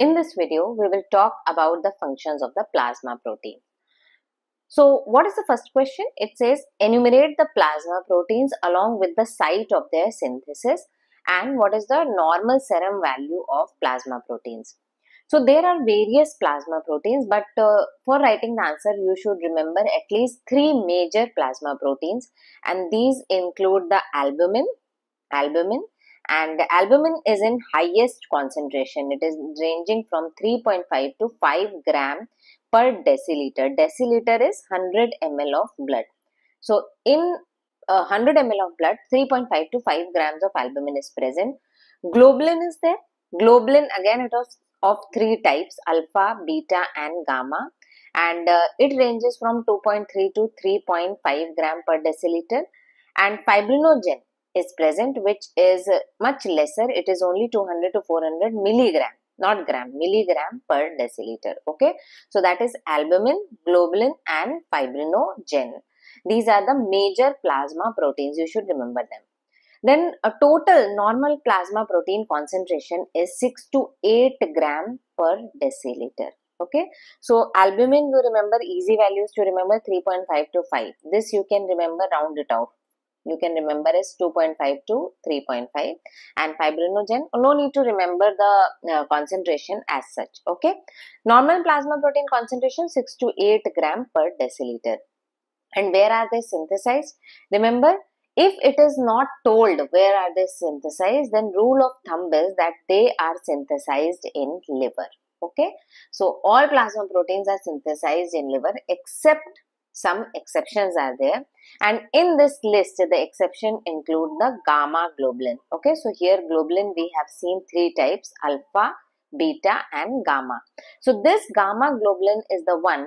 In this video, we will talk about the functions of the plasma protein. So, what is the first question? It says enumerate the plasma proteins along with the site of their synthesis and what is the normal serum value of plasma proteins. So, there are various plasma proteins, but uh, for writing the answer, you should remember at least three major plasma proteins, and these include the albumin, albumin, and albumin is in highest concentration. It is ranging from 3.5 to 5 gram per deciliter. Deciliter is 100 ml of blood. So in uh, 100 ml of blood 3.5 to 5 grams of albumin is present. Globulin is there. Globulin again it was of three types alpha beta and gamma. And uh, it ranges from 2.3 to 3.5 gram per deciliter. And fibrinogen is present which is uh, much lesser. It is only 200 to 400 milligram not gram milligram per deciliter okay? So that is albumin globulin and fibrinogen. These are the major plasma proteins. You should remember them. Then a total normal plasma protein concentration is 6 to 8 gram per deciliter okay? So albumin you remember easy values to remember 3.5 to 5 this you can remember round it off you can remember is 2.5 to 3.5 and fibrinogen no need to remember the uh, concentration as such okay? Normal plasma protein concentration 6 to 8 gram per deciliter. And where are they synthesized? Remember if it is not told where are they synthesized then rule of thumb is that they are synthesized in liver okay? So all plasma proteins are synthesized in liver except some exceptions are there and in this list the exception include the gamma globulin okay so here globulin we have seen three types alpha beta and gamma so this gamma globulin is the one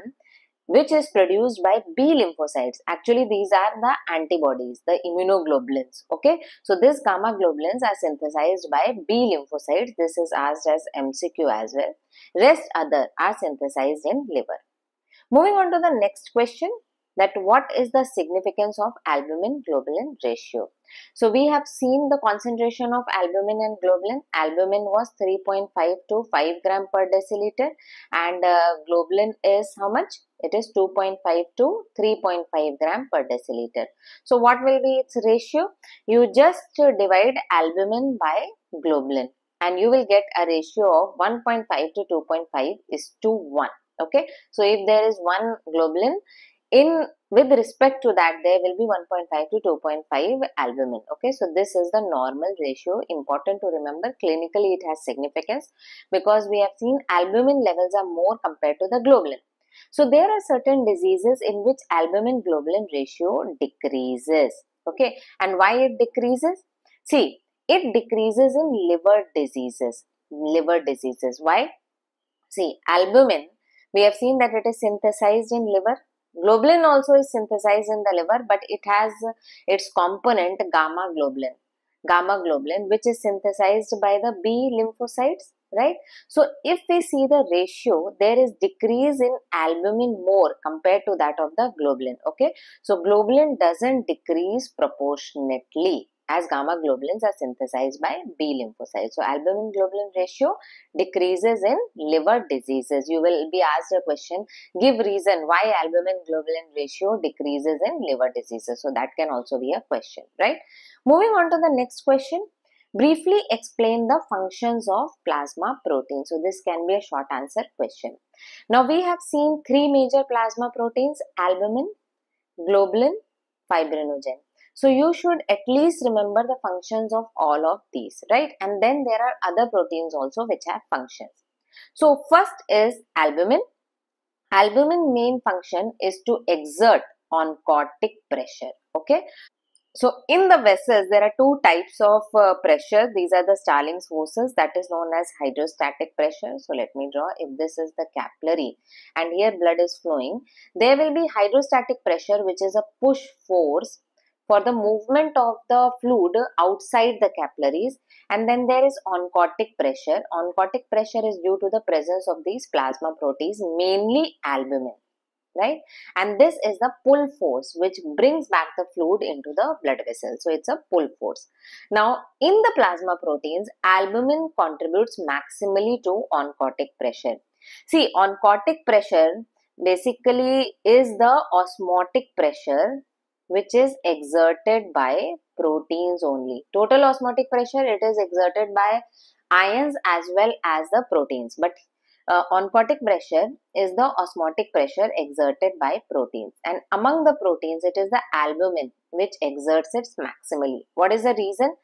which is produced by B lymphocytes. Actually, these are the antibodies, the immunoglobulins. Okay, so these gamma globulins are synthesized by B lymphocytes. This is asked as MCQ as well. Rest other are synthesized in liver. Moving on to the next question that what is the significance of albumin globulin ratio. So we have seen the concentration of albumin and globulin. Albumin was 3.5 to 5 gram per deciliter and uh, globulin is how much? It is 2.5 to 3.5 gram per deciliter. So what will be its ratio? You just divide albumin by globulin and you will get a ratio of 1.5 to 2.5 is to 1 okay? So if there is one globulin in with respect to that there will be 1.5 to 2.5 albumin. Okay? So this is the normal ratio. Important to remember clinically it has significance because we have seen albumin levels are more compared to the globulin. So there are certain diseases in which albumin globulin ratio decreases. Okay? And why it decreases? See it decreases in liver diseases. Liver diseases. Why? See albumin we have seen that it is synthesized in liver. Globulin also is synthesized in the liver but it has its component gamma globulin gamma globulin which is synthesized by the b lymphocytes right? So if we see the ratio there is decrease in albumin more compared to that of the globulin okay? So globulin doesn't decrease proportionately as gamma globulins are synthesized by B lymphocytes. So, albumin globulin ratio decreases in liver diseases. You will be asked a question, give reason why albumin globulin ratio decreases in liver diseases. So, that can also be a question, right? Moving on to the next question. Briefly explain the functions of plasma protein. So, this can be a short answer question. Now, we have seen three major plasma proteins, albumin, globulin, fibrinogen. So you should at least remember the functions of all of these, right? And then there are other proteins also which have functions. So first is albumin. Albumin main function is to exert oncotic pressure, okay? So in the vessels, there are two types of uh, pressure. These are the Starling's forces that is known as hydrostatic pressure. So let me draw. If this is the capillary and here blood is flowing, there will be hydrostatic pressure which is a push force for the movement of the fluid outside the capillaries. And then there is oncotic pressure. Oncotic pressure is due to the presence of these plasma proteins mainly albumin right? And this is the pull force which brings back the fluid into the blood vessel. So it's a pull force. Now in the plasma proteins albumin contributes maximally to oncotic pressure. See oncotic pressure basically is the osmotic pressure which is exerted by proteins only total osmotic pressure it is exerted by ions as well as the proteins but uh, oncotic pressure is the osmotic pressure exerted by proteins and among the proteins it is the albumin which exerts it maximally. What is the reason?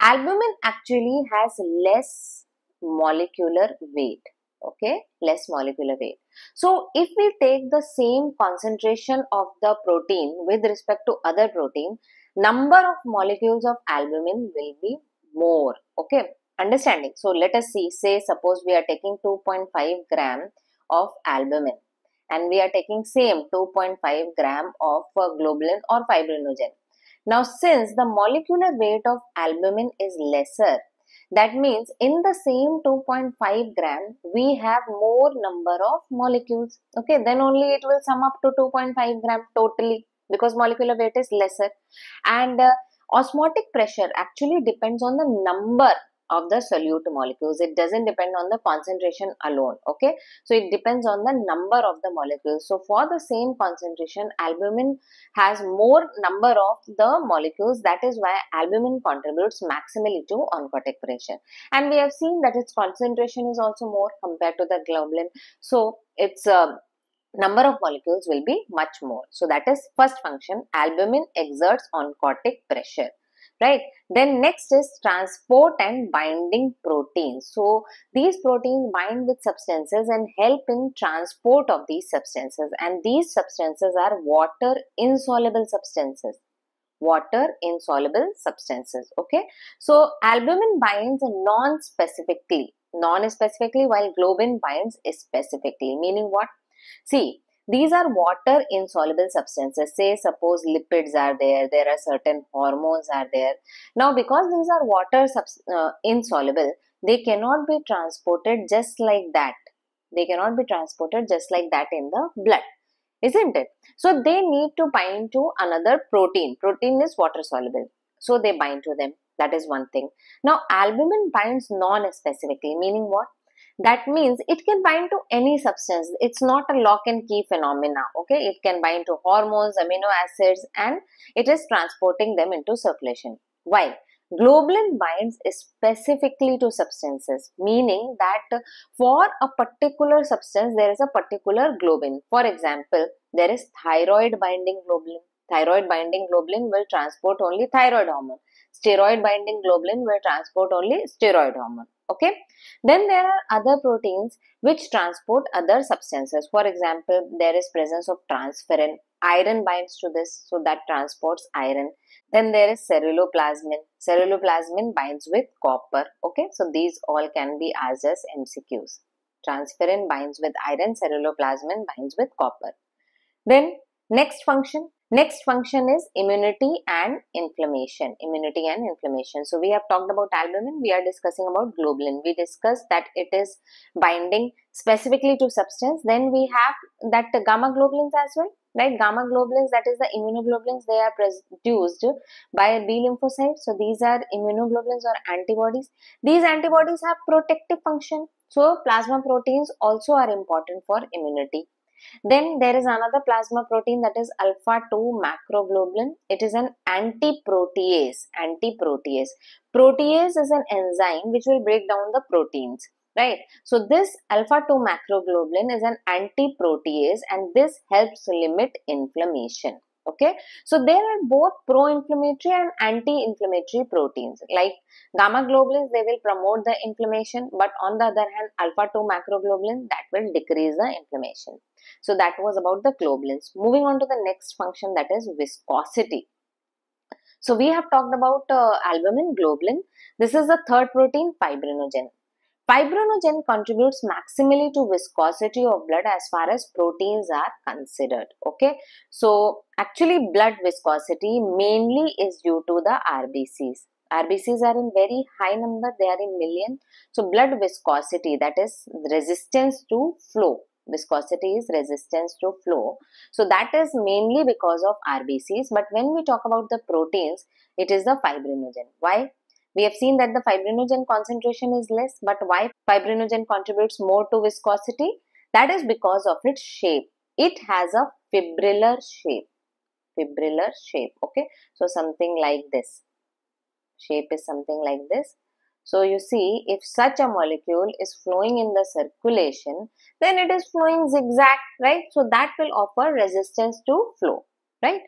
Albumin actually has less molecular weight okay less molecular weight so if we take the same concentration of the protein with respect to other protein number of molecules of albumin will be more okay understanding. So let us see, say suppose we are taking 2.5 gram of albumin and we are taking same 2.5 gram of uh, globulin or fibrinogen. Now since the molecular weight of albumin is lesser, that means in the same 2.5 gram we have more number of molecules. Okay, then only it will sum up to 2.5 gram totally because molecular weight is lesser and uh, osmotic pressure actually depends on the number of the solute molecules. It doesn't depend on the concentration alone okay? So it depends on the number of the molecules. So for the same concentration albumin has more number of the molecules. That is why albumin contributes maximally to oncotic pressure. And we have seen that its concentration is also more compared to the globulin. So its uh, number of molecules will be much more. So that is first function. Albumin exerts oncotic pressure right? Then next is transport and binding proteins. So these proteins bind with substances and help in transport of these substances. And these substances are water insoluble substances. Water insoluble substances okay? So albumin binds non-specifically. Non-specifically while globin binds specifically. Meaning what? See these are water insoluble substances. Say suppose lipids are there, there are certain hormones are there. Now because these are water uh, insoluble, they cannot be transported just like that. They cannot be transported just like that in the blood isn't it? So they need to bind to another protein. Protein is water soluble. So they bind to them. That is one thing. Now albumin binds non-specifically, meaning what? That means it can bind to any substance. It's not a lock and key phenomena okay? It can bind to hormones amino acids and it is transporting them into circulation. Why? Globulin binds specifically to substances meaning that for a particular substance there is a particular globin for example there is thyroid binding globulin. Thyroid binding globulin will transport only thyroid hormone. Steroid binding globulin will transport only steroid hormone okay? Then there are other proteins which transport other substances. For example there is presence of transferrin iron binds to this so that transports iron. Then there is ceruloplasmin. Ceruloplasmin binds with copper. Okay? So these all can be asked as mcqs transferrin binds with iron ceruloplasmin binds with copper. Then next function Next function is immunity and inflammation. Immunity and inflammation. So we have talked about albumin. We are discussing about globulin. We discussed that it is binding specifically to substance. Then we have that gamma globulins as well. Right, gamma globulins, that is the immunoglobulins, they are produced by B lymphocytes. So these are immunoglobulins or antibodies. These antibodies have protective function. So plasma proteins also are important for immunity. Then there is another plasma protein that is alpha 2 macroglobulin. It is an anti-protease. Anti-protease. Protease is an enzyme which will break down the proteins right so this alpha 2 macroglobulin is an anti-protease and this helps limit inflammation okay? So there are both pro-inflammatory and anti-inflammatory proteins. Like gamma globulins they will promote the inflammation but on the other hand alpha 2 macroglobulin that will decrease the inflammation. So that was about the globulins. Moving on to the next function that is viscosity. So we have talked about uh, albumin globulin. This is the third protein fibrinogen Fibrinogen contributes maximally to viscosity of blood as far as proteins are considered. Okay, so actually blood viscosity mainly is due to the RBCs. RBCs are in very high number, they are in million. So blood viscosity that is resistance to flow viscosity is resistance to flow. So that is mainly because of RBCs. But when we talk about the proteins, it is the fibrinogen. Why? We have seen that the fibrinogen concentration is less, but why fibrinogen contributes more to viscosity? That is because of its shape. It has a fibrillar shape. Fibrillar shape. Okay. So something like this. Shape is something like this. So you see, if such a molecule is flowing in the circulation, then it is flowing zigzag, right? So that will offer resistance to flow, right?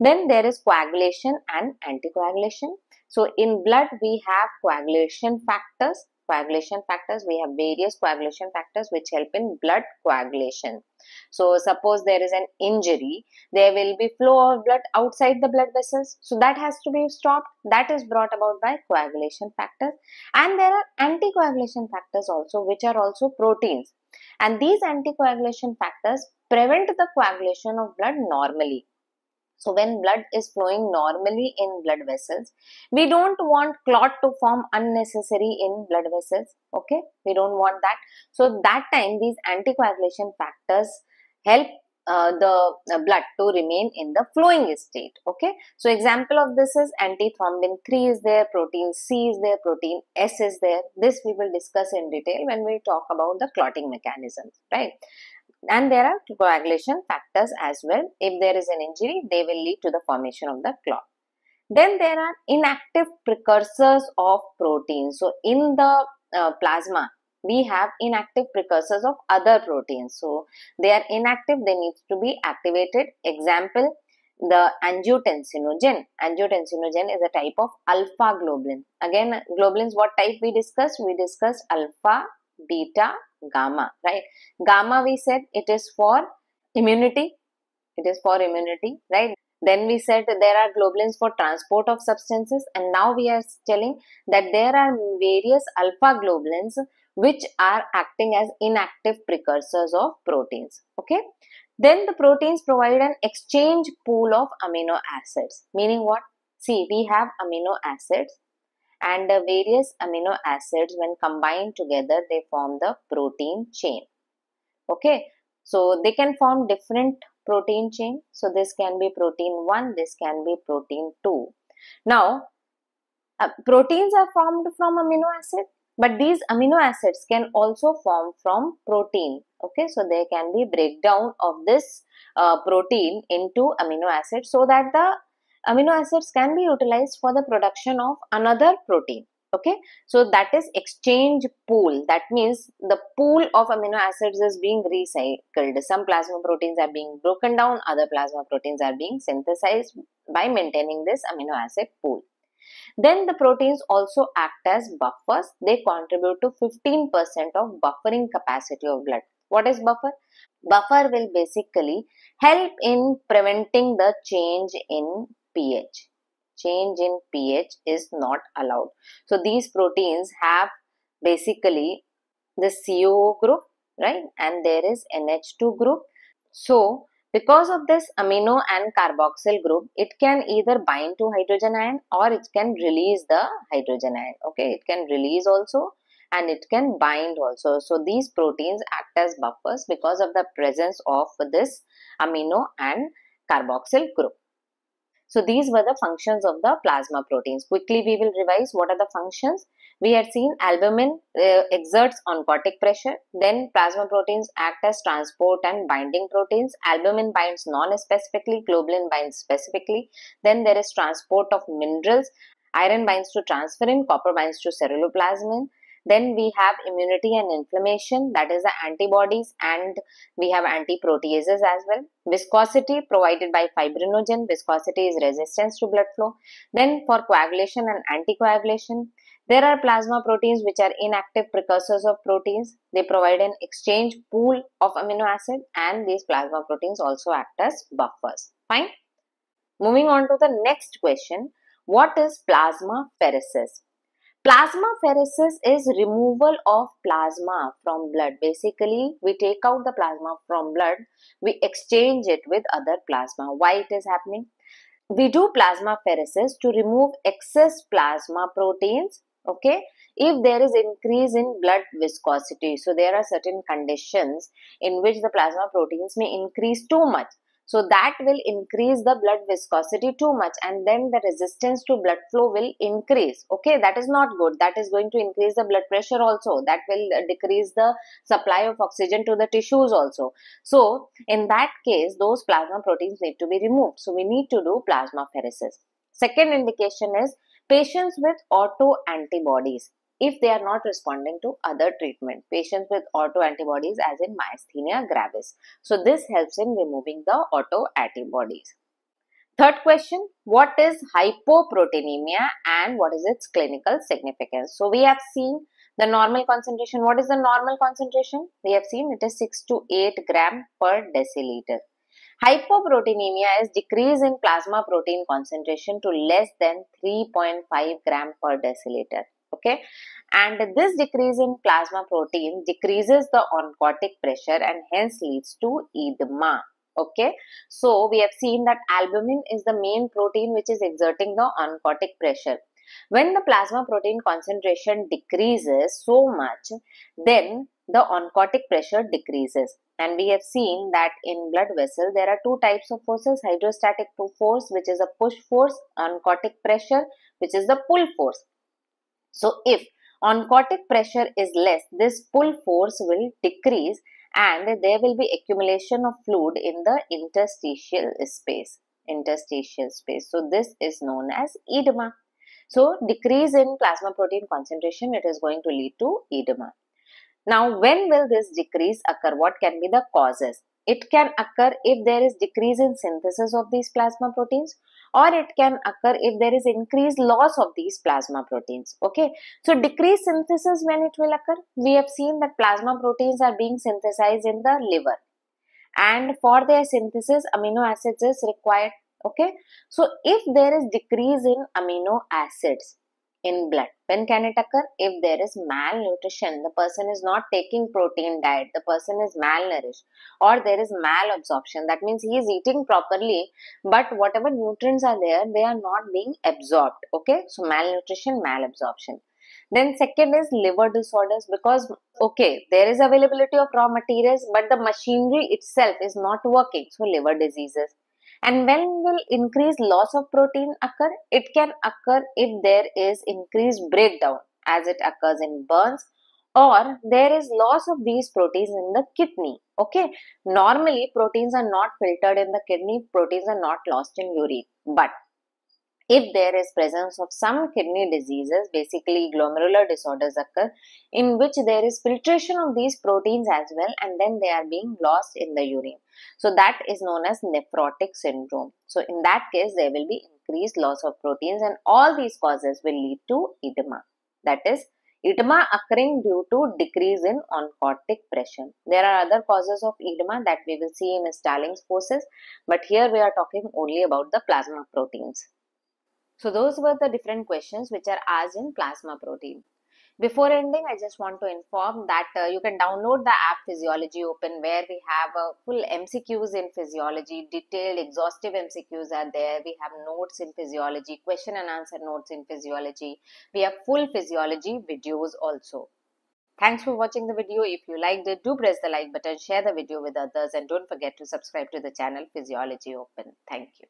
Then there is coagulation and anticoagulation. So in blood, we have coagulation factors. Coagulation factors, we have various coagulation factors which help in blood coagulation. So suppose there is an injury, there will be flow of blood outside the blood vessels. So that has to be stopped. That is brought about by coagulation factors. And there are anticoagulation factors also which are also proteins. And these anticoagulation factors prevent the coagulation of blood normally. So when blood is flowing normally in blood vessels, we don't want clot to form unnecessary in blood vessels. Okay, we don't want that. So that time these anticoagulation factors help uh, the, the, blood to remain in the flowing state. Okay, so example of this is antithrombin 3 is there, protein C is there, protein S is there. This we will discuss in detail when we talk about the clotting mechanisms, right? And there are coagulation factors as well. If there is an injury, they will lead to the formation of the clot. Then there are inactive precursors of proteins. So in the uh, plasma, we have inactive precursors of other proteins. So they are inactive, they need to be activated. Example, the angiotensinogen. Angiotensinogen is a type of alpha globulin. Again, globulins, what type we discussed? We discussed alpha, beta, gamma, right? Gamma we said it is for immunity. It is for immunity, right? Then we said there are globulins for transport of substances and now we are telling that there are various alpha globulins which are acting as inactive precursors of proteins. Okay. Then the proteins provide an exchange pool of amino acids. Meaning what? See, we have amino acids and the various amino acids when combined together they form the protein chain. Okay? So they can form different protein chain. So this can be protein 1 this can be protein 2 now uh, proteins are formed from amino acid but these amino acids can also form from protein. Okay? So there can be breakdown of this uh, protein into amino acids so that the amino acids can be utilized for the production of another protein okay? So that is exchange pool. That means the pool of amino acids is being recycled. Some plasma proteins are being broken down other plasma proteins are being synthesized by maintaining this amino acid pool. Then the proteins also act as buffers. They contribute to 15% of buffering capacity of blood. What is buffer? Buffer will basically help in preventing the change in pH. Change in pH is not allowed. So these proteins have basically the CO group, right? And there is NH2 group. So because of this amino and carboxyl group, it can either bind to hydrogen ion or it can release the hydrogen ion. Okay, it can release also and it can bind also. So these proteins act as buffers because of the presence of this amino and carboxyl group. So these were the functions of the plasma proteins. Quickly we will revise what are the functions. We had seen albumin uh, exerts oncotic pressure. Then plasma proteins act as transport and binding proteins. Albumin binds non-specifically, globulin binds specifically. Then there is transport of minerals. Iron binds to transferrin, copper binds to ceruloplasmin. Then we have immunity and inflammation, that is the antibodies, and we have antiproteases as well. Viscosity provided by fibrinogen, viscosity is resistance to blood flow. Then for coagulation and anticoagulation, there are plasma proteins which are inactive precursors of proteins. They provide an exchange pool of amino acid and these plasma proteins also act as buffers. Fine. Moving on to the next question. What is plasma pheresis? Plasmapheresis is removal of plasma from blood. Basically, we take out the plasma from blood, we exchange it with other plasma. Why it is happening? We do plasmapheresis to remove excess plasma proteins okay if there is increase in blood viscosity so there are certain conditions in which the plasma proteins may increase too much so that will increase the blood viscosity too much and then the resistance to blood flow will increase. Okay, that is not good. That is going to increase the blood pressure also. That will uh, decrease the supply of oxygen to the tissues also. So in that case, those plasma proteins need to be removed. So we need to do plasmapheresis. Second indication is patients with autoantibodies if they are not responding to other treatment. Patients with autoantibodies as in myasthenia gravis. So this helps in removing the autoantibodies. Third question, what is hypoproteinemia and what is its clinical significance? So we have seen the normal concentration. What is the normal concentration? We have seen it is 6 to 8 gram per deciliter. Hypoproteinemia is decrease in plasma protein concentration to less than 3.5 gram per deciliter okay? And this decrease in plasma protein decreases the oncotic pressure and hence leads to edema okay? So we have seen that albumin is the main protein which is exerting the oncotic pressure. When the plasma protein concentration decreases so much then the oncotic pressure decreases. And we have seen that in blood vessel there are two types of forces hydrostatic force which is a push force oncotic pressure which is the pull force so if oncotic pressure is less, this pull force will decrease and there will be accumulation of fluid in the interstitial space. Interstitial space. So this is known as edema. So decrease in plasma protein concentration, it is going to lead to edema. Now when will this decrease occur? What can be the causes? It can occur if there is decrease in synthesis of these plasma proteins or it can occur if there is increased loss of these plasma proteins okay? So decreased synthesis when it will occur. We have seen that plasma proteins are being synthesized in the liver. And for their synthesis amino acids is required okay? So if there is decrease in amino acids in blood. When can it occur? If there is malnutrition, the person is not taking protein diet, the person is malnourished or there is malabsorption. That means he is eating properly but whatever nutrients are there, they are not being absorbed. Okay, so malnutrition, malabsorption. Then second is liver disorders because okay, there is availability of raw materials but the machinery itself is not working. So liver diseases and when will increased loss of protein occur? It can occur if there is increased breakdown as it occurs in burns or there is loss of these proteins in the kidney. Okay, normally proteins are not filtered in the kidney, proteins are not lost in urine. But if there is presence of some kidney diseases basically glomerular disorders occur in which there is filtration of these proteins as well and then they are being lost in the urine so that is known as nephrotic syndrome so in that case there will be increased loss of proteins and all these causes will lead to edema that is edema occurring due to decrease in oncotic pressure. There are other causes of edema that we will see in Starling's forces, but here we are talking only about the plasma proteins. So those were the different questions which are asked in plasma protein. Before ending, I just want to inform that uh, you can download the app Physiology Open where we have uh, full MCQs in physiology, detailed exhaustive MCQs are there. We have notes in physiology, question and answer notes in physiology. We have full physiology videos also. Thanks for watching the video. If you liked it, do press the like button, share the video with others and don't forget to subscribe to the channel Physiology Open. Thank you.